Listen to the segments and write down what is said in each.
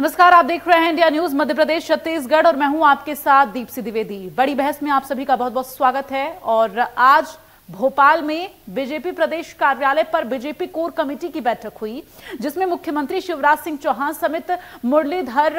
नमस्कार, आप देख रहे हैं इंडिया न्यूज़ मध्य प्रदेश छत्तीसगढ़, और मैं हूँ आपके साथ दीपसी द्विवेदी। बड़ी बहस में आप सभी का बहुत बहुत स्वागत है, और आज भोपाल में बीजेपी प्रदेश कार्यालय पर बीजेपी कोर कमेटी की बैठक हुई, जिसमें मुख्यमंत्री शिवराज सिंह चौहान समेत मुरलीधर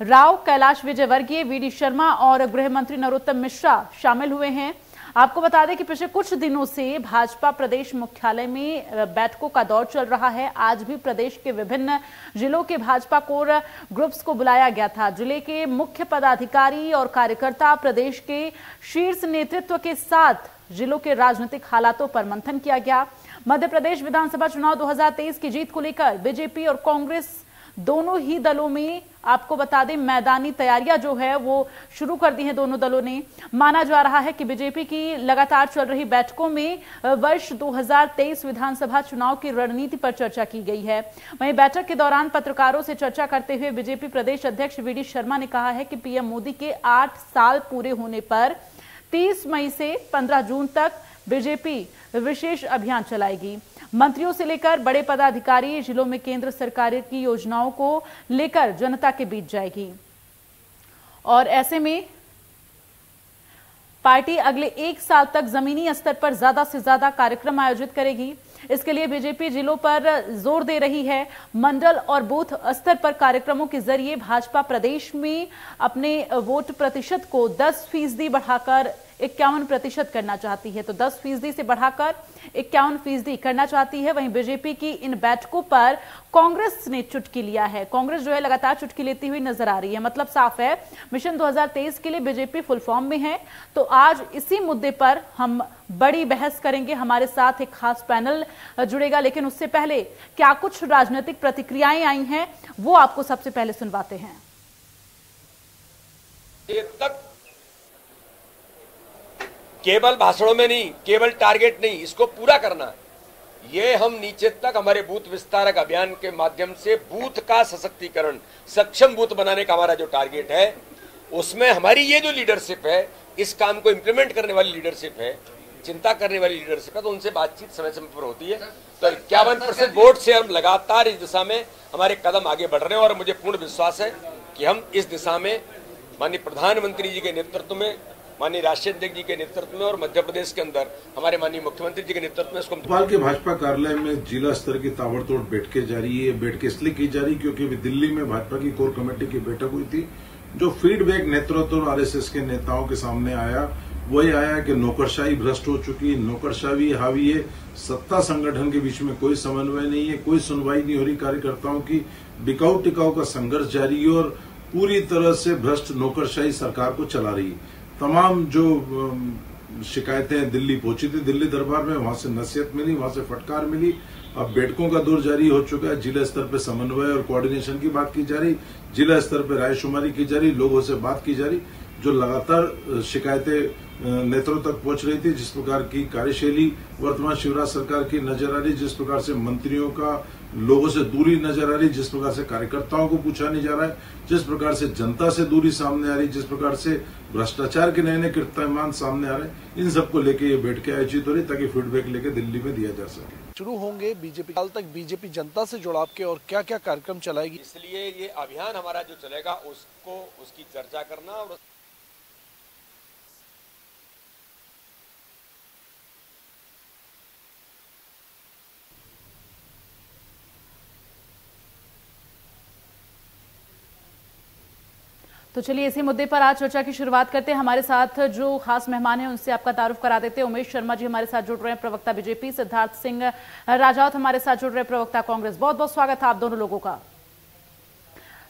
राव, कैलाश विजयवर्गीय वीडी शर्मा और गृह मंत्री नरोत्तम मिश्रा शामिल हुए हैं। आपको बता दें कि पिछले कुछ दिनों से भाजपा प्रदेश मुख्यालय में बैठकों का दौर चल रहा है। आज भी प्रदेश के विभिन्न जिलों के भाजपा कोर ग्रुप्स को बुलाया गया था। ज़िले के मुख्य पदाधिकारी और कार्यकर्ता प्रदेश के शीर्ष नेतृत्व के साथ जिलों के राजनीतिक हालातों पर मंथन किया गया। मध्य प्रदेश विधानसभा चुनाव 2023 की जीत को लेकर बीजेपी और कांग्रेस दोनों ही दलों में आपको बता दें, मैदानी तैयारियाँ जो है वो शुरू कर दी है दोनों दलों ने। माना जा रहा है कि बीजेपी की लगातार चल रही बैठकों में वर्ष 2023 विधानसभा चुनाव की रणनीति पर चर्चा की गई है। वहीं बैठक के दौरान पत्रकारों से चर्चा करते हुए बीजेपी प्रदेश अध्यक्ष वीडी शर्मा ने कहा है कि पीएम मोदी के आठ साल पूरे होने पर तीस मई से पंद्रह जून तक बीजेपी विशेष अभियान चलाएगी। मंत्रियों से लेकर बड़े पदाधिकारी जिलों में केंद्र सरकार की योजनाओं को लेकर जनता के बीच जाएगी। और ऐसे में पार्टी अगले एक साल तक जमीनी स्तर पर ज़्यादा से ज़्यादा कार्यक्रम आयोजित करेगी। इसके लिए बीजेपी जिलों पर ज़ोर दे रही है। मंडल और बूथ स्तर पर कार्यक्रमों के ज़रिए भाजपा प्रदेश में अपने वोट प्रतिशत को 10 फ़ीसदी बढ़ाकर इक्यावन प्रतिशत करना चाहती है। तो 10 फ़ीसदी से बढ़ाकर इक्यावन फ़ीसदी करना चाहती है। वहीं बीजेपी की इन बैठकों पर कांग्रेस ने चुटकी लिया है। कांग्रेस जो है लगातार चुटकी लेती हुई नज़र आ रही है। मतलब साफ़ है, मिशन 2023 के लिए बीजेपी फुल फॉर्म में है। तो आज इसी मुद्दे पर हम बड़ी बहस करेंगे। हमारे साथ एक खास पैनल जुड़ेगा, लेकिन उससे पहले क्या कुछ राजनीतिक प्रतिक्रियाएँ आई हैं, वो आपको सबसे पहले सुनवाते हैं। तक केवल भाषणों में नहीं, केवल टारगेट नहीं, इसको पूरा करना ये हम नीचे तक हमारे बूथ विस्तारक अभियान के माध्यम से बूथ का सशक्तिकरण, सक्षम बूथ बनाने का हमारा जो टारगेट है, उसमें हमारी ये जो लीडरशिप है, इस काम को इम्प्लीमेंट करने वाली लीडरशिप है, चिंता करने वाली लीडरशिप है तो उनसे बातचीत समय समय पर होती है। तो इक्यावन परसेंट वोट से हम लगातार इस दिशा में हमारे कदम आगे बढ़ रहे हैं और मुझे पूर्ण विश्वास है कि हम इस दिशा में माननीय प्रधानमंत्री जी के नेतृत्व में माननीय राष्ट्रीय अध्यक्ष जी के नेतृत्व में और मध्य प्रदेश के अंदर, हमारे माननीय मुख्यमंत्री जी के नेतृत्व में भोपाल के भाजपा कार्यालय में जिला स्तर की ताबड़तोड़ बैठकें जारी है। बैठकें इसलिए की जा रही क्योंकि अभी दिल्ली में भाजपा की कोर कमेटी की बैठक हुई थी, जो फीडबैक नेतृत्व और आरएसएस के नेताओं के सामने आया। वही आया कि नौकरशाही भ्रष्ट हो चुकी है, नौकरशाही हावी है। सत्ता संगठन के बीच में कोई समन्वय नहीं है, कोई सुनवाई नहीं हो रही। कार्यकर्ताओं की बिकाऊ टिकाऊ का संघर्ष जारी है और पूरी तरह से भ्रष्ट नौकरशाही सरकार को चला रही है। तमाम जो शिकायतें दिल्ली पहुँची थी, दिल्ली दरबार में वहाँ से नसीहत मिली, वहाँ से फटकार मिली। अब बैठकों का दौर जारी हो चुका है, जिला स्तर पर समन्वय और कोऑर्डिनेशन की बात की जा रही, जिला स्तर पर रायशुमारी की जा रही, लोगों से बात की जा रही, जो लगातार शिकायतें नेत्रों तक पहुँच रही थी, जिस प्रकार की कार्यशैली, वर्तमान शिवराज सरकार की नज़र आ रही, जिस प्रकार से मंत्रियों का लोगों से दूरी नज़र आ रही जिस प्रकार से कार्यकर्ताओं को पूछा नहीं जा रहा है जिस प्रकार से जनता से दूरी सामने आ रही जिस प्रकार से भ्रष्टाचार के नए नए कीर्तिमान सामने आ रहे हैं इन सबको लेके ये बैठ के आयोजित हो रही ताकि फीडबैक लेके दिल्ली में दिया जा सके। शुरू होंगे बीजेपी कल तक बीजेपी जनता से जुड़ाव के और क्या क्या कार्यक्रम चलाएगी? इसलिए ये अभियान हमारा जो चलेगा उसको उसकी चर्चा करना और तो चलिए इसी मुद्दे पर आज चर्चा की शुरुआत करते हैं। हमारे साथ जो खास मेहमान हैं, उनसे आपका तारुफ करा देते हैं। उमेश शर्मा जी हमारे साथ जुड़ रहे हैं, प्रवक्ता बीजेपी सिद्धार्थ सिंह राजावत हमारे साथ जुड़ रहे हैं, प्रवक्ता कांग्रेस। बहुत बहुत स्वागत है आप दोनों लोगों का।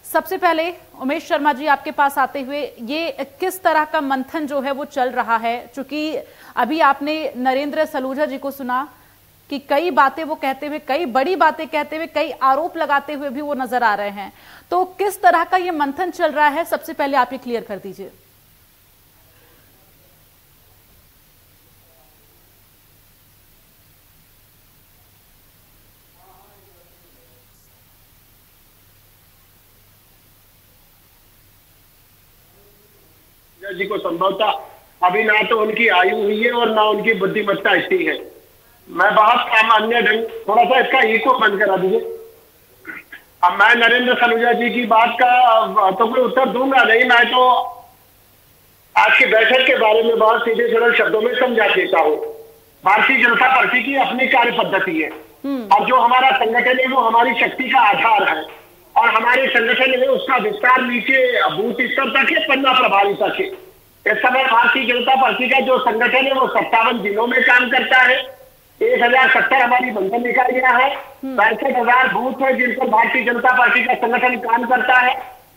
सबसे पहले उमेश शर्मा जी आपके पास आते हुए, ये किस तरह का मंथन जो है वो चल रहा है? चूँकि अभी आपने नरेंद्र सलूजा जी को सुना कि कई बातें वो कहते हुए, कई बड़ी बातें कहते हुए, कई आरोप लगाते हुए भी वो नज़र आ रहे हैं। तो किस तरह का ये मंथन चल रहा है? सबसे पहले आप ये क्लियर कर दीजिए। जी, को संभवतः अभी ना तो उनकी आयु हुई है और ना उनकी बुद्धिमत्ता इतनी है। मैं बहुत अन्य ढंग थोड़ा सा इसका इको बंद करा दीजिए। अब मैं नरेंद्र सलूजा जी की बात का तो कोई उत्तर दूँगा? नहीं मैं तो आज की बैठक के बारे में बहुत सीधे सरल शब्दों में समझा देता हूँ। भारतीय जनता पार्टी की अपनी कार्य पद्धति है। और जो हमारा संगठन है वो हमारी शक्ति का आधार है। और हमारे संगठन में उसका विस्तार नीचे बूथ स्तर तक है पन्ना प्रभारी तक है। इस समय भारतीय जनता पार्टी का जो संगठन है वो सत्तावन जिलों में काम करता है। एक हज़ार सत्तर हमारी बंधन इकाइयाँ है। पैंसठ हज़ार बूथ है जिन पर भारतीय जनता पार्टी का संगठन काम करता है।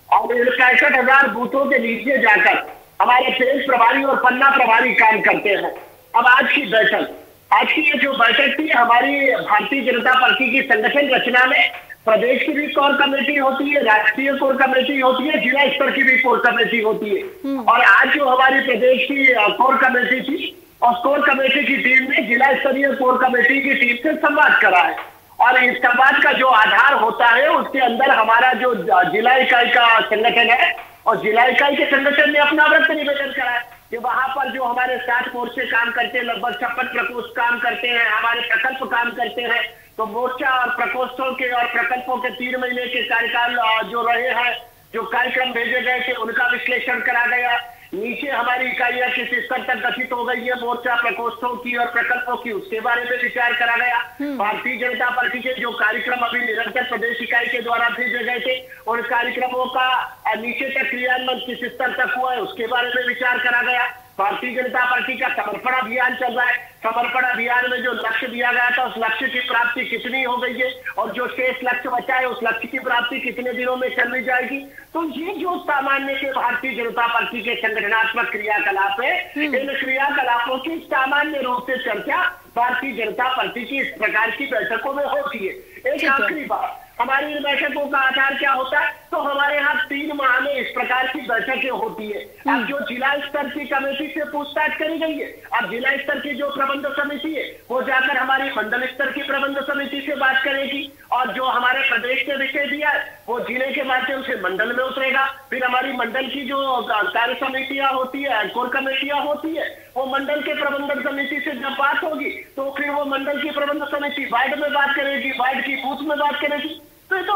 और इन पैंसठ हज़ार बूथों के नीचे जाकर हमारे पेश प्रभारी और पन्ना प्रभारी काम करते हैं। अब आज की बैठक आज की ये जो बैठक थी हमारी भारतीय जनता पार्टी की संगठन रचना में प्रदेश की भी कोर कमेटी होती है राष्ट्रीय कोर कमेटी होती है जिला स्तर की भी कोर कमेटी होती है। और आज जो हमारी प्रदेश की कोर कमेटी थी और कोर कमेटी की टीम ने जिला स्तरीय कोर कमेटी की टीम से संवाद करा है। और इस संवाद का जो आधार होता है, उसके अंदर हमारा जो जिला इकाई का संगठन है, और जिला इकाई के संगठन ने अपना व्रत निवेदन करा है कि वहाँ पर जो हमारे सात मोर्चे काम करते हैं, लगभग छप्पन प्रकोष्ठ काम करते हैं, हमारे प्रकल्प काम करते हैं तो मोर्चा और प्रकोष्ठों के और प्रकल्पों के तीन महीने के कार्यकाल जो रहे हैं, जो कार्यक्रम भेजे गए थे, उनका विश्लेषण करा गया। नीचे हमारी इकाइयाँ किस स्तर तक गठित हो गई है? मोर्चा प्रकोष्ठों की और प्रकल्पों की उसके बारे में विचार करा गया। भारतीय जनता पार्टी के जो कार्यक्रम अभी निरंतर प्रदेश इकाई के द्वारा भेजे गए थे उन कार्यक्रमों का नीचे तक क्रियान्वयन किस स्तर तक हुआ है उसके बारे में विचार करा गया। भारतीय जनता पार्टी का समर्पण अभियान चल रहा है। समर्पण अभियान में जो लक्ष्य दिया गया था उस लक्ष्य की प्राप्ति कितनी हो गई है? और जो शेष लक्ष्य बचा है उस लक्ष्य की प्राप्ति कितने दिनों में चल जाएगी? तो ये जो सामान्य के भारतीय जनता पार्टी के संगठनात्मक क्रियाकलाप है हम्म। इन क्रियाकलापों की सामान्य रूप से चर्चा भारतीय जनता पार्टी की इस प्रकार की बैठकों में होती है। एक आखिरी बात हमारी इन बैठकों का आधार क्या होता है? तो हमारे यहाँ तीन माह में इस प्रकार की बैठकें होती है। अब हम्म। जो जिला स्तर की कमेटी से पूछताछ करी गई है अब जिला स्तर की जो प्रबंध समिति है वो जाकर हमारी मंडल स्तर की प्रबंध समिति से बात करेगी। और जो हमारे प्रदेश के विषय दिया है वो ज़िले के माध्यम से मंडल में उतरेगा। फिर हमारी मंडल की जो कार्य समितियाँ होती है कोर कमेटियाँ होती है वो मंडल के प्रबंधन समिति से जब बात होगी तो फिर वो मंडल की प्रबंधन समिति वार्ड में बात करेगी वार्ड की बूथ में बात करेगी। तो तो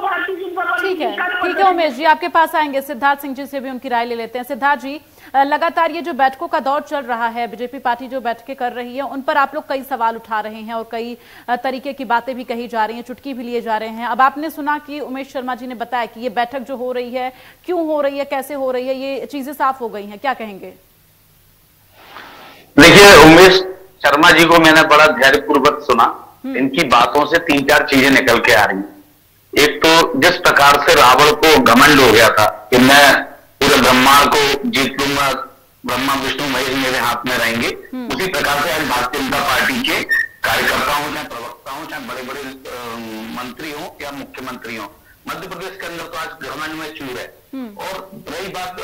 ठीक है ठीक है। उमेश जी आपके पास आएँगे। सिद्धार्थ सिंह जी से भी उनकी राय ले लेते हैं। सिद्धार्थ जी लगातार ये जो बैठकों का दौर चल रहा है बीजेपी पार्टी जो बैठकें कर रही है उन पर आप लोग कई सवाल उठा रहे हैं और कई तरीके की बातें भी कही जा रही हैं चुटकी भी लिए जा रहे हैं। अब आपने सुना कि उमेश शर्मा जी ने बताया कि ये बैठक जो हो रही है क्यों हो रही है कैसे हो रही है ये चीज़ें साफ़ हो गई हैं। क्या कहेंगे? उमेश शर्मा जी को मैंने बड़ा धैर्यपूर्वक सुना हम्म। इनकी बातों से तीन चार चीज़ें निकल के आ रही एक तो जिस प्रकार से रावण को घमंड हो गया था कि मैं पूरे ब्रह्मांड को जीत लूँगा ब्रह्मा विष्णु महेश मेरे हाथ में रहेंगे हम्म। उसी प्रकार से आज भारतीय जनता पार्टी के कार्यकर्ता हो चाहे प्रवक्ता हो चाहे बड़े बड़े मंत्री हो या मुख्यमंत्री हो मध्य प्रदेश के अंदर तो आज घमंड में चूर है। हम्म। और रही बात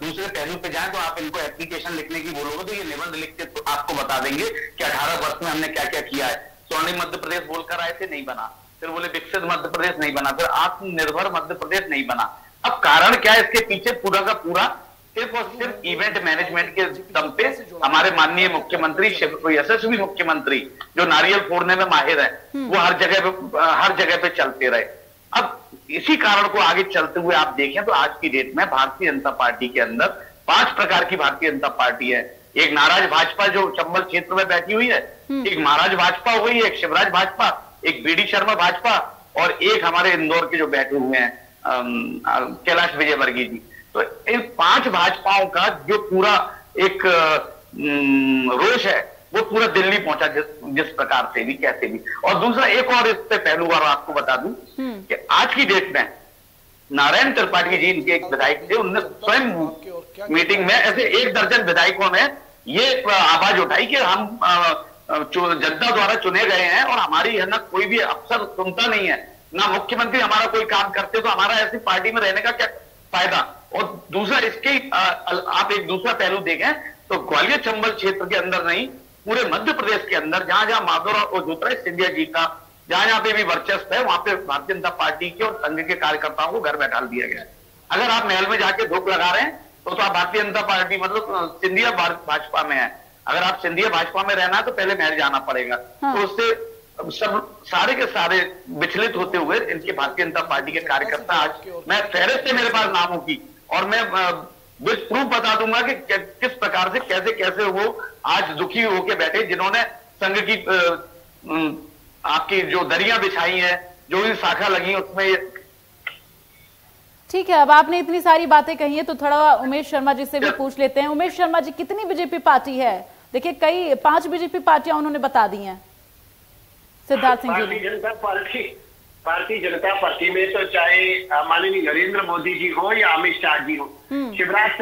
दूसरे पहलू पे जाए तो आप इनको एप्लीकेशन लिखने की बोलोगे तो ये निबंध लिख के तो आपको बता देंगे कि अठारह वर्ष में हमने क्या क्या किया है स्वर्णिम मध्य प्रदेश बोलकर आए थे नहीं बना। फिर बोले विकसित मध्य प्रदेश नहीं बना। फिर आत्मनिर्भर मध्य प्रदेश नहीं बना। अब कारण क्या है? इसके पीछे पूरा का पूरा सिर्फ़ और सिर्फ़ इवेंट मैनेजमेंट के दम पे हमारे माननीय मुख्यमंत्री यशस्वी मुख्यमंत्री जो नारियल फोड़ने में माहिर है वो हर जगह पे हर जगह पे चलते रहे। अब इसी कारण को आगे चलते हुए आप देखें तो आज की डेट में भारतीय जनता पार्टी के अंदर पाँच प्रकार की भारतीय जनता पार्टी है एक नाराज़ भाजपा जो चंबल क्षेत्र में बैठी हुई है हम्म। एक महाराज भाजपा है एक शिवराज भाजपा एक बीडी शर्मा भाजपा और एक हमारे इंदौर के जो बैठे हुए हैं कैलाश विजयवर्गीय जी तो इन पाँच भाजपाओं का जो पूरा एक रोष है वो पूरा दिल्ली पहुँचा जिस जिस प्रकार से भी कैसे भी। और दूसरा एक और इस पे पहलू और आपको बता दूँ हम्म। कि आज की डेट में नारायण त्रिपाठी जी इनके एक विधायक थे उनने स्वयं मीटिंग में ऐसे एक दर्जन विधायकों ने ये आवाज़ उठाई कि हम जनता द्वारा चुने गए हैं और हमारी है ना कोई भी अफसर सुनता नहीं है। ना मुख्यमंत्री हमारा कोई काम करते तो हमारा ऐसी पार्टी में रहने का क्या फ़ायदा? और दूसरा इसके आप एक दूसरा पहलू देखें तो ग्वालियर चंबल क्षेत्र के अंदर नहीं पूरे मध्य प्रदेश के अंदर जहाँ जहाँ माधुरा और ज्योतिराज सिंधिया जी का जहाँ जहाँ पे भी वर्चस्व है वहाँ पे भारतीय जनता पार्टी के और संघ के कार्यकर्ताओं को घर बैठा दिया गया है। अगर आप महल में जाके धूप लगा रहे हैं तो, तो आप भारतीय जनता पार्टी मतलब सिंधिया भाजपा में है। अगर आप सिंधिया भाजपा में रहना है तो पहले महल जाना पड़ेगा। हाँ। तो उससे सब सारे के सारे विचलित होते हुए इनके भारतीय जनता पार्टी के कार्यकर्ता आज मैं फहरिस्त है मेरे पास नामों की और मैं विथ प्रूफ बता दूँगा कि किस प्रकार से कैसे कैसे वो आज दुखी होके बैठे जिन्होंने संघ की आपकी जो दरिया बिछाई है जो भी शाखा लगी उसमें ठीक है अब आपने इतनी सारी बातें कही है तो थोड़ा उमेश शर्मा जी से भी पूछ लेते हैं। उमेश शर्मा जी कितनी बीजेपी पार्टी है? देखिए कई पाँच बीजेपी पार्टियाँ उन्होंने बता दी हैं। सिद्धार्थ सिंह जी जनता पार्टी। भारतीय जनता पार्टी में तो चाहे माननीय नरेंद्र मोदी जी हो या अमित शाह जी हो हम्म। शिवराज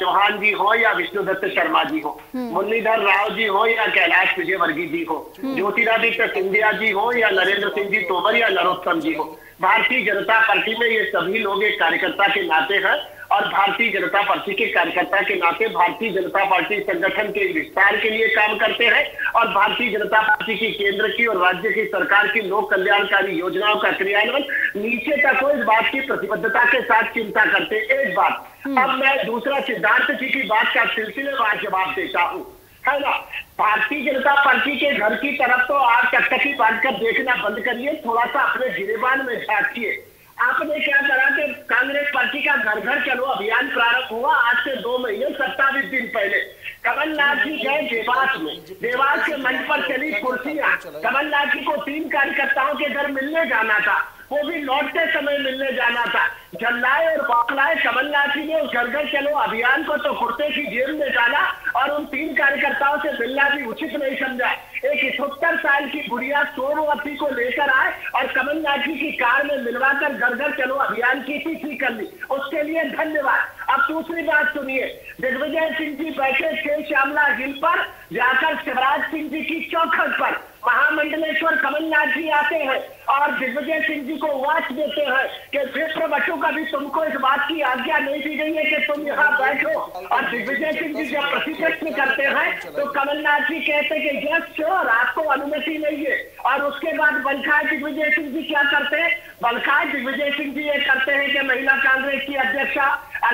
चौहान जी हो या विष्णु दत्त शर्मा जी हो हम्म। मुरलीधर राव जी हो या कैलाश विजयवर्गीय जी हो हम्म। ज्योतिरादित्य सिंधिया जी हो या नरेंद्र सिंह जी तोमर या नरोत्तम जी हो भारतीय जनता पार्टी में ये सभी लोग एक कार्यकर्ता के नाते हैं और भारतीय जनता पार्टी के कार्यकर्ता के नाते भारतीय जनता पार्टी संगठन के विस्तार के लिए काम करते हैं और भारतीय जनता पार्टी की केंद्र की और राज्य की सरकार की लोक कल्याणकारी योजनाओं का क्रियान्वयन नीचे तक इस बात की प्रतिबद्धता के साथ चिंता करते एक बात हम्म। अब मैं दूसरा सिद्धार्थ जी की बात का सिलसिलेवार जवाब देता हूँ। है ना? भारतीय जनता पार्टी के घर की तरफ़ तो आप टकटकी बाँध कर देखना बंद करिए थोड़ा सा अपने गिरेबान में झांकिए। आपने क्या करा कि कांग्रेस पार्टी का घर घर चलो, अभियान प्रारंभ हुआ आज से दो महीने, सत्तावीस दिन पहले। कमलनाथ जी गए देवास में। देवास के मंच पर चली कुर्सियाँ। कमलनाथ जी को तीन कार्यकर्ताओं के घर मिलने जाना था। वो भी लौटते समय मिलने जाना था। झल्लाए और बौखलाए कमलनाथ जी ने घर घर चलो, अभियान को तो कुर्ते की जेब में डाला और उन तीन कार्यकर्ताओं से मिलना भी उचित नहीं समझा। एक इकहत्तर साल की बुढ़िया सोमवती को लेकर आए और कमलनाथ जी की कार में मिलवाकर घर घर चलो, अभियान की थी कर ली। उसके लिए धन्यवाद। अब दूसरी बात सुनिए। दिग्विजय सिंह जी बैठे थे श्यामला हिल पर, जाकर शिवराज सिंह जी की चौखट पर। महामंडलेश्वर कमलनाथ जी आते हैं। और दिग्विजय सिंह जी को वाच देते हैं कि विप्र बच्चों का भी तुमको इस बात की आज्ञा नहीं दी गई है कि तुम यहाँ बैठो। और दिग्विजय सिंह जी जब प्रतिपक्ष करते हैं तो कमलनाथ जी कहते हैं कि यस श्योर आपको अनुमति नहीं है। और उसके बाद बलखाए दिग्विजय सिंह जी क्या करते हैं? बलखाए दिग्विजय सिंह जी ये करते हैं कि महिला कांग्रेस की अध्यक्षा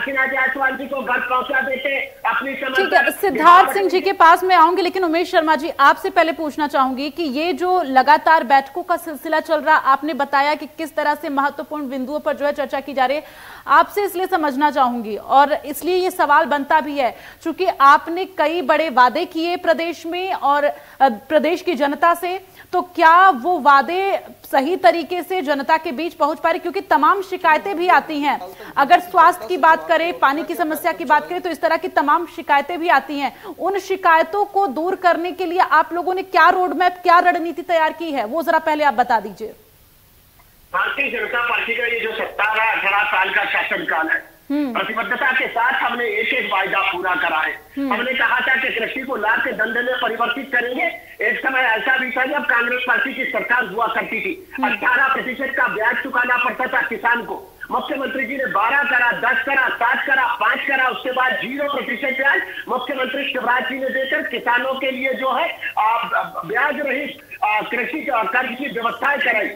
जायसवाल जी को घर पहुँचा देते अपनी ठीक है सिद्धार्थ सिंह जी के पास में आऊँगी लेकिन उमेश शर्मा जी आपसे पहले पूछना चाहूँगी कि ये जो लगातार बैठकों का सिलसिला चल रहा आपने बताया कि किस तरह से महत्वपूर्ण बिंदुओं पर जो है चर्चा की जा रही है। आपसे इसलिए समझना चाहूँगी, और इसलिए ये सवाल बनता भी है क्योंकि आपने कई बड़े वादे किए प्रदेश में और प्रदेश की जनता से। तो क्या वो वादे सही तरीके से जनता के बीच पहुँच पा रहे? क्योंकि तमाम शिकायतें भी आती हैं। अगर स्वास्थ्य की बात करें, पानी की समस्या की बात करें तो इस तरह की तमाम शिकायतें भी आती हैं। उन शिकायतों को दूर करने के लिए आप लोगों ने क्या रोड मैप क्या रणनीति तैयार की है? वो जरा पहले आप बता दीजिए। भारतीय जनता पार्टी का ये जो सत्तारह अठारह साल का शासनकाल है। प्रतिबद्धता के साथ हमने एक एक वायदा पूरा करा है। हम्म। हमने कहा था कि कृषि को लाभ के धंधे में परिवर्तित करेंगे। एक समय ऐसा भी था जब कांग्रेस पार्टी की सरकार हुआ करती थी। हम्म। अठारह प्रतिशत का ब्याज चुकाना पड़ता था किसान को। मुख्यमंत्री जी ने बारह करा दस करा सात करा पाँच करा उसके बाद ज़ीरो प्रतिशत ब्याज मुख्यमंत्री शिवराज जी ने देकर किसानों के लिए जो है ब्याज रहित कृषि कर्ज की व्यवस्थाएँ कराई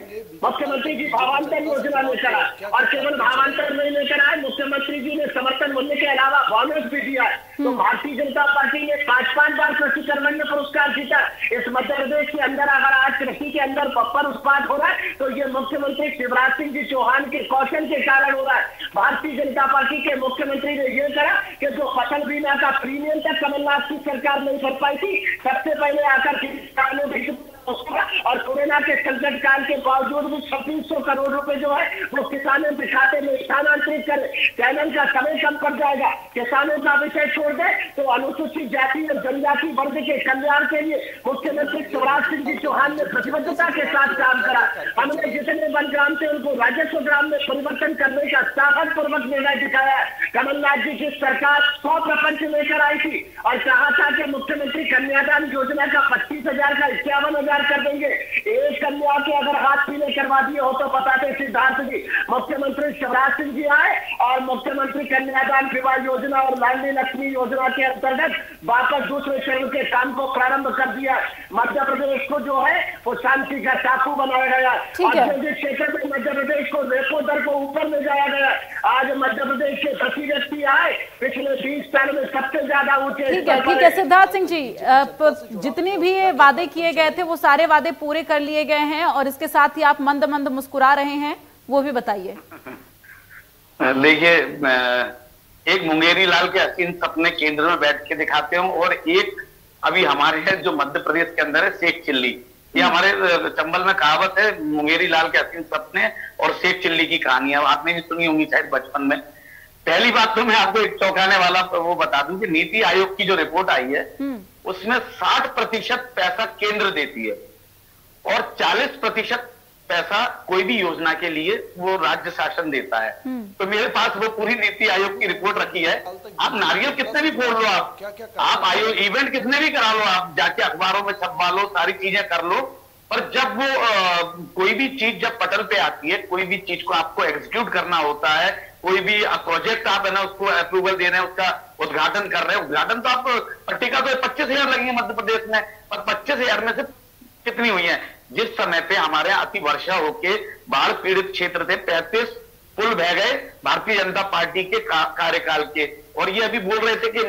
मुख्यमंत्री जी भावांतर योजना लेकर आए। और केवल भावांतर नहीं लेकर आए मुख्यमंत्री जी ने समर्थन मूल्य के अलावा बोनस भी दिया तो हम्म। भारतीय जनता पार्टी ने पाँच पाँच बार कृषि कर्मण्य पुरस्कार जीता इस मध्य प्रदेश के अंदर अगर आज कृषि के अंदर बप्पर उत्पाद हो रहा है तो ये मुख्यमंत्री शिवराज सिंह जी चौहान के कौशल के कारण हो रहा है। भारतीय जनता पार्टी के मुख्यमंत्री ने यह करा कि जो फ़सल बीमा का प्रीमियम तक कमलनाथ की सरकार नहीं भर पाई थी सबसे पहले आकर किसानों की और कोरोना के संकट काल के बावजूद भी छब्बीस सौ करोड़ रुपए जो है, वो किसानों के खाते में स्थानांतरित करे, चैनल का समय कम पड़ जाएगा। किसानों का विषय छोड़ दे तो अनुसूचित जाति और जनजाति वर्ग के कल्याण के लिए मुख्यमंत्री शिवराज सिंह जी चौहान ने प्रतिबद्धता के साथ काम करा। हमने जितने वन ग्राम थे, उनको राजस्व ग्राम में परिवर्तन करने का साहस पूर्वक निर्णय दिखाया। कमलनाथ जी की सरकार सौ प्रपंच लेकर आई थी, और कहा था कि मुख्यमंत्री कन्यादान योजना का पच्चीस हज़ार का इक्यावन हज़ार तैयार कर देंगे। एक कन्या के अगर हाथ पीले करवा दिए हो तो बताते सिद्धार्थ जी मुख्यमंत्री शिवराज सिंह जी आए और मुख्यमंत्री कन्यादान विवाह योजना और लाडली लक्ष्मी योजना के अंतर्गत वापस दूसरे चरण के काम को प्रारंभ कर दिया। मध्य प्रदेश को जो है वो शांति का टापू बनाया गया। जिस क्षेत्र में मध्य प्रदेश को रेपो दर को ऊपर ले जाया गया। आज मध्य प्रदेश के प्रति व्यक्ति आए। पिछले बीस साल में सबसे ज़्यादा ऊँचे ठीक है ठीक है। सिद्धार्थ सिंह जी जितने भी ये वादे किए गए थे वो सारे वादे पूरे कर लिए गए हैं और इसके साथ ही आप मंद मंद मुस्कुरा रहे हैं, वो भी बताइए। देखिए एक मुंगेरी लाल के हसीन सपने केंद्र में बैठ के दिखाते हूँ और एक अभी हमारे है जो मध्य प्रदेश के अंदर है, शेख चिल्ली। ये हमारे चंबल में कहावत है, मुंगेरी लाल के हसीन सपने और शेख चिल्ली की कहानियाँ। आपने भी सुनी होंगी शायद बचपन में। पहली बात तो मैं आपको एक चौंकाने वाला वो बता दूँ कि नीति आयोग की जो रिपोर्ट आई है उसमें 60 प्रतिशत पैसा केंद्र देती है और 40 प्रतिशत पैसा कोई भी योजना के लिए वो राज्य शासन देता है। तो मेरे पास वो पूरी नीति आयोग की रिपोर्ट रखी है। आप नारियल कितने भी फोड़ लो आप। आप आयोग इवेंट कितने भी करा लो आप जाके अखबारों में छपवा लो सारी चीज़ें कर लो। पर जब वो अ, कोई भी चीज़ जब पटल पे आती है कोई भी चीज़ को आपको एग्जीक्यूट करना होता है कोई भी प्रोजेक्ट आप है ना उसको अप्रूवल दे रहे हैं उसका उद्घाटन कर रहे हैं उद्घाटन तो आप पट्टिका तो पच्चीस हज़ार लगेंगे मध्य प्रदेश में पर पच्चीस हज़ार में से कितनी हुई है? जिस समय पे हमारे अति वर्षा होके बाढ़ पीड़ित क्षेत्र थे पैंतीस पुल बह गए भारतीय जनता पार्टी के का, कार्यकाल के। और ये अभी बोल रहे थे कि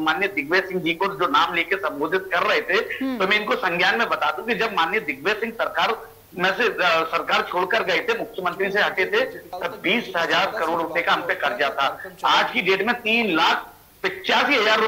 माननीय दिग्विजय सिंह जी को जो नाम लेके संबोधित कर रहे थे तो मैं इनको संज्ञान में बता दूँ कि जब माननीय दिग्विजय सिंह सरकार में से सरकार छोड़कर गए थे मुख्यमंत्री से हटे थे तब बीस हज़ार करोड़ रुपए का हम पे कर्जा था। आज की डेट में तीन लाख पिचासी हज़ार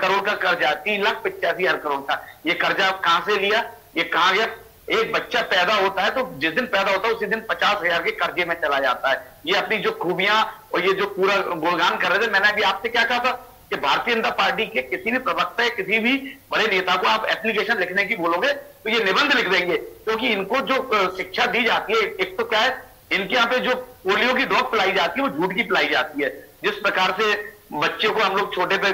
करोड़ का कर्जा तीन लाख पिचासी हज़ार करोड़ का ये कर्जा कहाँ से लिया? ये कहाँ गया? एक बच्चा पैदा होता है तो जिस दिन पैदा होता है, उसी दिन पचास हज़ार के कर्जे में चला जाता है। ये अपनी जो खूबियाँ और ये जो पूरा गुणगान कर रहे थे, मैंने अभी आपसे क्या कहा था कि भारतीय जनता पार्टी के किसी भी प्रवक्ता या किसी भी बड़े नेता को आप एप्लीकेशन लिखने की बोलोगे तो ये निबंध लिख देंगे। क्योंकि इनको जो शिक्षा दी जाती है, एक तो क्या है, इनके यहाँ पे जो पोलियो की ड्रॉप पिलाई जाती है, वो झूठ की पिलाई जाती है। जिस प्रकार से बच्चे को हम लोग छोटे पे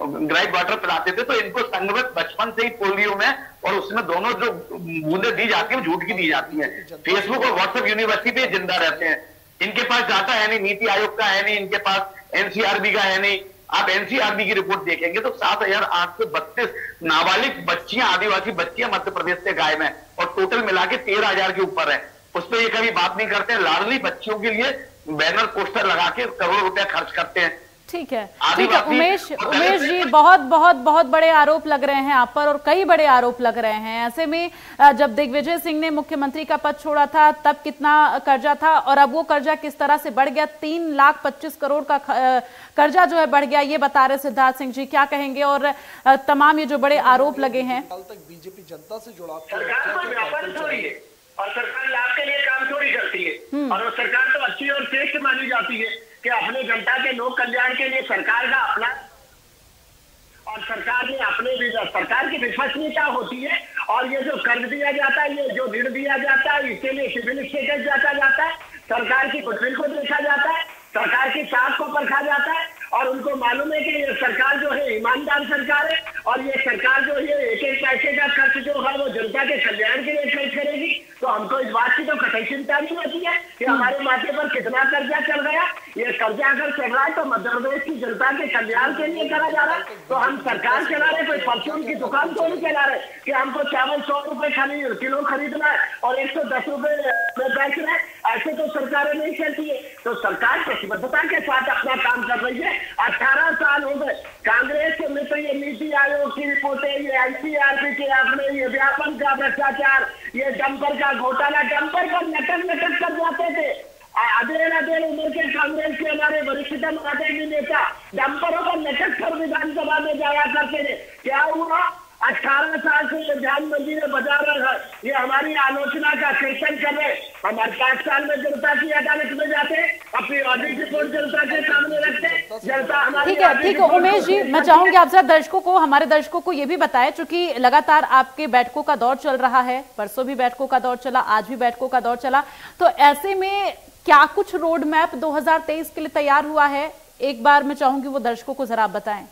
ग्राइट वाटर पिलाते थे तो इनको संगत बचपन से ही पोलियो में और उसमें दोनों जो बूंदे दी जाती है झूठ की दी जाती है। फेसबुक और व्हाट्सएप यूनिवर्सिटी पे ज़िंदा रहते हैं। इनके पास डाटा है नहीं, नीति आयोग का है नहीं, इनके पास एनसीआरबी का है नहीं। आप एनसीआरबी की रिपोर्ट देखेंगे तो सात हज़ार आठ सौ बत्तीस नाबालिग बच्चियाँ, आदिवासी बच्चियाँ मध्य प्रदेश से गायब हैं और टोटल मिला के तेरह हज़ार के ऊपर है। उस पर ये कभी बात नहीं करते, लाडली बच्चियों के लिए बैनर पोस्टर लगा के करोड़ रुपया खर्च करते हैं। ठीक है। ठीक है उमेश उमेश जी बहुत बहुत बहुत बड़े आरोप लग रहे हैं आप पर और कई बड़े आरोप लग रहे हैं। ऐसे में जब दिग्विजय सिंह ने मुख्यमंत्री का पद छोड़ा था तब कितना कर्जा था और अब वो कर्जा किस तरह से बढ़ गया? तीन लाख पच्चीस करोड़ का कर्जा जो है बढ़ गया ये बता रहे सिद्धार्थ सिंह जी क्या कहेंगे? और तमाम ये जो बड़े आरोप लगे हैं। साल तक बीजेपी जनता से जुड़ा और सरकार लाभ के लिए काम थोड़ी करती है। और सरकार तो अच्छी और श्रेष्ठ मानी जाती है। कि अपने जनता के लोक कल्याण के लिए सरकार का अपना और सरकार ने अपने सरकार की विश्वसनीयता होती है और ये जो कर्ज दिया जाता है, ये जो ऋण दिया जाता है, इसके लिए सिविल स्टेटस जांचा जाता है, सरकार की गुडविल को देखा जाता है, सरकार की साख को परखा जाता है और उनको मालूम है कि ये सरकार जो है ईमानदार सरकार है और ये सरकार जो है एक एक पैसे का खर्च जो है वो जनता के कल्याण के लिए खर्च करेगी। तो हमको इस बात की तो कतई चिंता नहीं होती है कि हमारे माथे पर कितना कर्जा चल गया। ये कर्जा अगर चल रहा है तो मध्य प्रदेश की जनता के कल्याण के लिए करा जा रहा है। तो हम सरकार चला रहे कोई परचून की दुकान तो नहीं चला रहे? कि हमको चावल सौ रुपए खाली किलो खरीदना है और एक सौ दस रुपए ऐसे तो सरकारें नहीं चलती है। तो सरकार प्रतिबद्धता के साथ अपना काम कर रही है। अठारह साल हो गए। कांग्रेस में तो ये नीति आयोग की रिपोर्टें, ये एनसीआरपी के आंकड़े, ये व्यापन का भ्रष्टाचार, ये डंपर का घोटाला, डंपर पर नटक नटक कर जाते थे। अदेर अदेर उम्र के कांग्रेस के हमारे वरिष्ठतम आदरणीय नेता डंपरों पर नटक कर विधानसभा में जाया करते थे। क्या हुआ? अठारह साल से ये प्रधानमंत्री ने बजा रहा है ये हमारी आलोचना का कीर्तन कर रहे हम अड़तालीस साल में जनता की अदालत में जाते अपनी ऑडिट रिपोर्ट जनता के सामने रखते जनता हमारी ठीक है ठीक है उमेश जी मैं चाहूँगी आप जरा दर्शकों को हमारे दर्शकों को ये भी बताएँ चूँकि लगातार आपके बैठकों का दौर चल रहा है परसों भी बैठकों का दौर चला आज भी बैठकों का दौर चला तो ऐसे में क्या कुछ रोड मैप 2023 के लिए तैयार हुआ है? एक बार मैं चाहूँगी वो दर्शकों को जरा आप बताएँ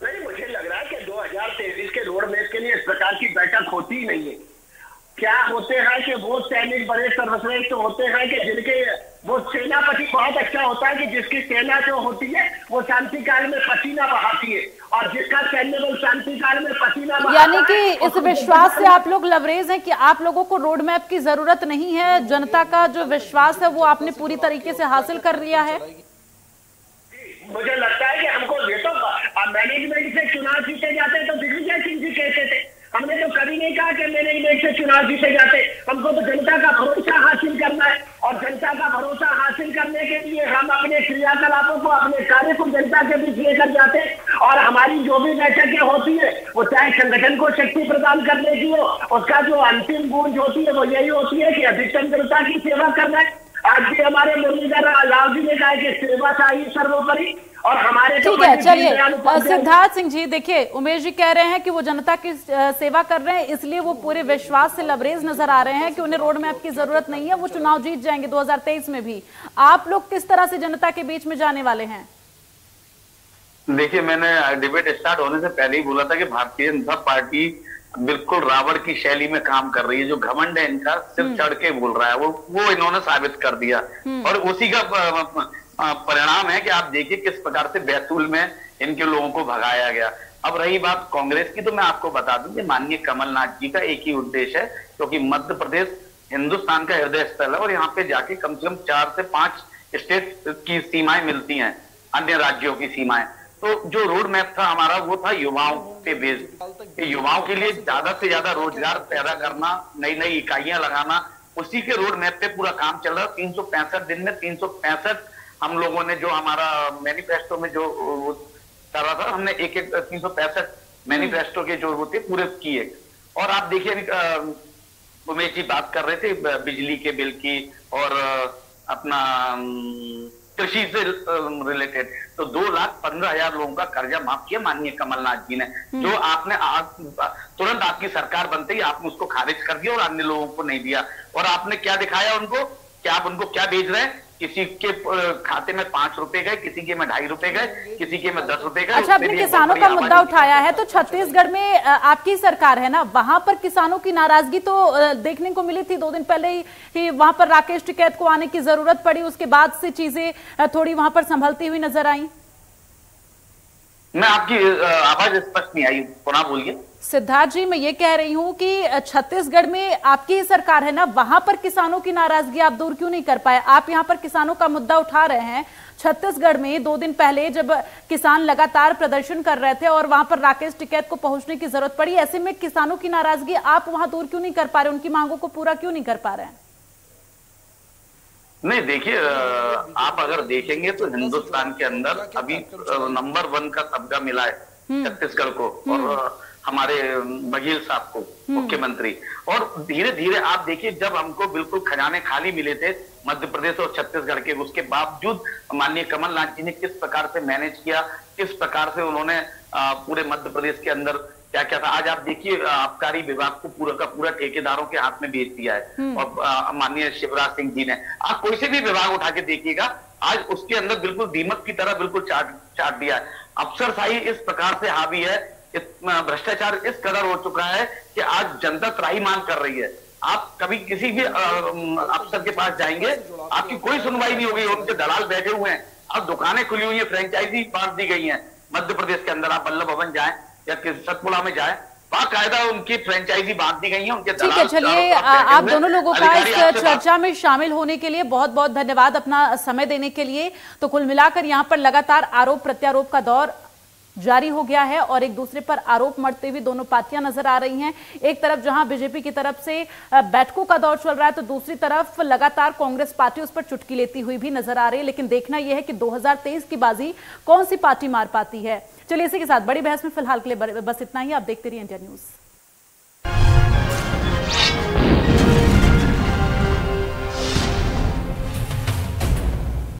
नहीं मुझे लग रहा है कि 2023 के रोड मैप के लिए इस प्रकार की बैठक होती ही नहीं है। क्या होते हैं कि वो सैनिक बड़े सर्वश्रेष्ठ होते हैं कि जिनके वो सेनापति बहुत अच्छा होता है कि जिसकी सेना जो होती है वो शांति काल में पसीना बहाती है और जिसका सैन्य बल शांति काल में पसीना यानी कि इस विश्वास से आप लोग लवरेज हैं कि आप लोगों को रोड मैप की ज़रूरत नहीं है जनता का जो विश्वास है वो आपने पूरी तरीके से हासिल कर लिया है। मुझे लगता है कि हमको तो मैनेजमेंट से चुनाव जीते जाते तो दिग्विजय सिंह जी कहते थे। हमने तो कभी नहीं कहा कि मैनेजमेंट से चुनाव जीते जाते। हमको तो जनता का भरोसा हासिल करना है और जनता का भरोसा हासिल करने के लिए हम अपने क्रियाकलापों को, अपने कार्य को जनता के बीच लेकर जाते और हमारी जो भी बैठकें होती है, वो चाहे संगठन को शक्ति प्रदान करने की हो, उसका जो अंतिम गूंज होती है, वो यही होती है कि अधिकतम जनता की सेवा करना है। आज भी हमारे मुरलीधर राव जी ने कहा कि सेवा चाहिए सर्वोपरि। और हमारे ठीक है चलिए सिद्धार्थ सिंह जी देखिए उमेश जी कह रहे हैं कि वो जनता की सेवा कर रहे हैं इसलिए वो पूरे विश्वास से लबरेज नज़र आ रहे हैं कि उन्हें रोड मैप की ज़रूरत नहीं है वो चुनाव जीत जाएँगे 2023 में भी आप लोग किस तरह से जनता के बीच में जाने वाले हैं देखिए मैंने डिबेट स्टार्ट होने से पहले ही बोला था कि भारतीय जनता पार्टी बिल्कुल रावण की शैली में काम कर रही है जो घमंड है इनका सिर्फ़ हम्म। चढ़ के बोल रहा है वो वो इन्होंने साबित कर दिया हम्म। और उसी का परिणाम है कि आप देखिए किस प्रकार से बैतूल में इनके लोगों को भगाया गया। अब रही बात कांग्रेस की तो मैं आपको बता दूँ कि माननीय कमलनाथ जी का एक ही उद्देश्य है, क्योंकि तो मध्य प्रदेश हिंदुस्तान का हृदय स्थल है और यहाँ पे जाके कम से कम चार से पाँच स्टेट की सीमाएँ मिलती हैं, अन्य राज्यों की सीमाएँ। तो जो रोड मैप था हमारा, वो था युवाओं पे बेस्ड युवाओं के लिए ज़्यादा से ज़्यादा रोज़गार पैदा करना नई नई इकाइयाँ लगाना, उसी के रोड मैप पे पूरा काम चल रहा। है तीन सौ पैंसठ, दिन में तीन सौ पैंसठ हम लोगों ने जो हमारा मैनिफेस्टो में जो कर रहा था हमने एक एक तीन सौ पैंसठ मैनिफेस्टो के जो होते पूरे किए। और आप देखिए उमेश जी बात कर रहे थे बिजली के बिल की और अपना कृषि से रिलेटेड तो दो लाख पंद्रह हज़ार लोगों का कर्जा माफ़ किया माननीय कमलनाथ जी ने हम्म। जो आपने तुरंत आपकी सरकार बनते ही आपने उसको खारिज कर दिया और अन्य लोगों को नहीं दिया। और आपने क्या दिखाया उनको? क्या आप उनको क्या भेज रहे हैं? किसी के खाते में पाँच रुपए गए किसी के में ढाई रुपए गए किसी के में दस रुपए गए अच्छा आपने किसानों का मुद्दा उठाया है तो छत्तीसगढ़ में आपकी सरकार है ना वहाँ पर किसानों की नाराज़गी तो देखने को मिली थी दो दिन पहले ही वहाँ पर राकेश टिकैत को आने की ज़रूरत पड़ी उसके बाद से चीज़ें थोड़ी वहाँ पर संभलती हुई नज़र आई। मैं आपकी आवाज़ स्पष्ट नहीं आई, पुनः बोलिए। सिद्धार्थ जी, मैं ये कह रही हूँ कि छत्तीसगढ़ में आपकी ही सरकार है ना, वहाँ पर किसानों की नाराज़गी आप दूर क्यों नहीं कर पाए? आप यहाँ पर किसानों का मुद्दा उठा रहे हैं। छत्तीसगढ़ में दो दिन पहले जब किसान लगातार प्रदर्शन कर रहे थे और वहाँ पर राकेश टिकैत को पहुँचने की ज़रूरत पड़ी, ऐसे में किसानों की नाराज़गी आप वहाँ दूर क्यों नहीं कर पा रहे? उनकी मांगों को पूरा क्यों नहीं कर पा रहे हैं? नहीं देखिए आप अगर देखेंगे तो हिंदुस्तान के अंदर अभी नंबर वन का तबका मिला है हम्म। छत्तीसगढ़ को और हम्म। हमारे बघेल साहब को हम्म। मुख्यमंत्री और धीरे धीरे आप देखिए जब हमको बिल्कुल खजाने खाली मिले थे मध्य प्रदेश और छत्तीसगढ़ के उसके बावजूद माननीय कमलनाथ जी ने किस प्रकार से मैनेज किया किस प्रकार से उन्होंने पूरे मध्य प्रदेश के अंदर क्या क्या था आज आप देखिए आबकारी विभाग को पूरा का पूरा ठेकेदारों के हाथ में भेज दिया है। हम्म। और माननीय शिवराज सिंह जी ने। आप कोई से भी विभाग उठा के देखिएगा आज उसके अंदर बिल्कुल दीमक की तरह बिल्कुल चाट चाट दिया है। अफसरशाही इस प्रकार से हावी है भ्रष्टाचार इस कदर हो चुका है कि आज जनता त्राही मांग कर रही है। आप कभी किसी भी अफसर के पास जाएँगे आपकी कोई सुनवाई नहीं होगी उनके दलाल बैठे हुए हैं। अब दुकानें खुली हुई है फ्रेंचाइजी बांट दी गई है। मध्य प्रदेश के अंदर आप बल्लभ भवन जाए या सतपुड़ा में जाए बाकायदा उनकी फ्रेंचाइजी बांट दी गई है उनके ठीक है चलिए आप दोनों लोगों का इस चर्चा में शामिल होने के लिए बहुत बहुत धन्यवाद अपना समय देने के लिए। तो कुल मिलाकर यहाँ पर लगातार आरोप प्रत्यारोप का दौर जारी हो गया है और एक दूसरे पर आरोप मरते हुए दोनों पार्टियाँ नज़र आ रही हैं। एक तरफ़ जहाँ बीजेपी की तरफ़ से बैठकों का दौर चल रहा है तो दूसरी तरफ़ लगातार कांग्रेस पार्टी उस पर चुटकी लेती हुई भी नज़र आ रही है। लेकिन देखना यह है कि 2023 की बाजी कौन सी पार्टी मार पाती है? चलिए इसी के साथ बड़ी बहस में फ़िलहाल के लिए बस इतना ही। आप देखते रहिए इंडिया न्यूज़